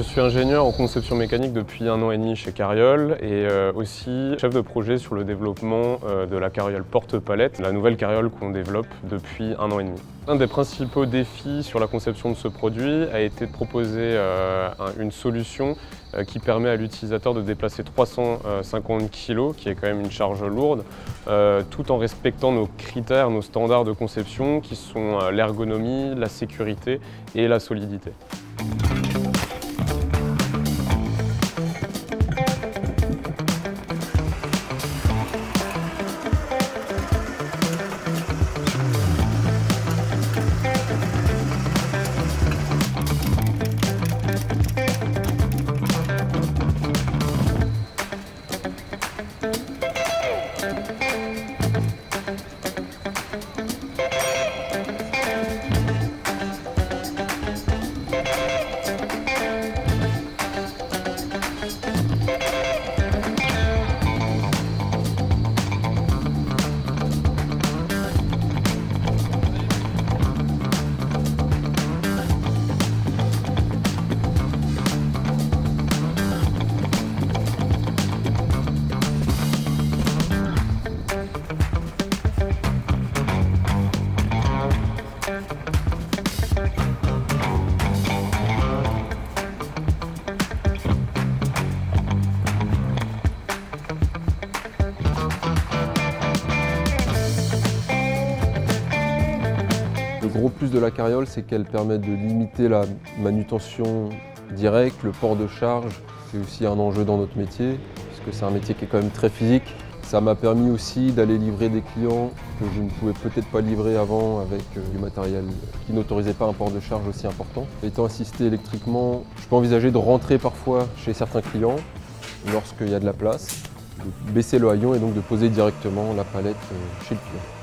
suis ingénieur en conception mécanique depuis un an et demi chez Carriole et euh, aussi chef de projet sur le développement euh, de la carriole porte-palette, la nouvelle carriole qu'on développe depuis un an et demi. Un des principaux défis sur la conception de ce produit a été de proposer euh, une solution qui permet à l'utilisateur de déplacer 350 kg, qui est quand même une charge lourde, tout en respectant nos critères, nos standards de conception qui sont l'ergonomie, la sécurité et la solidité. Gros plus de la carriole, c'est qu'elle permet de limiter la manutention directe, le port de charge. C'est aussi un enjeu dans notre métier, puisque c'est un métier qui est quand même très physique. Ça m'a permis aussi d'aller livrer des clients que je ne pouvais peut-être pas livrer avant avec euh, du matériel qui n'autorisait pas un port de charge aussi important. Étant assisté électriquement, je peux envisager de rentrer parfois chez certains clients lorsqu'il y a de la place, de baisser le haillon et donc de poser directement la palette euh, chez le client.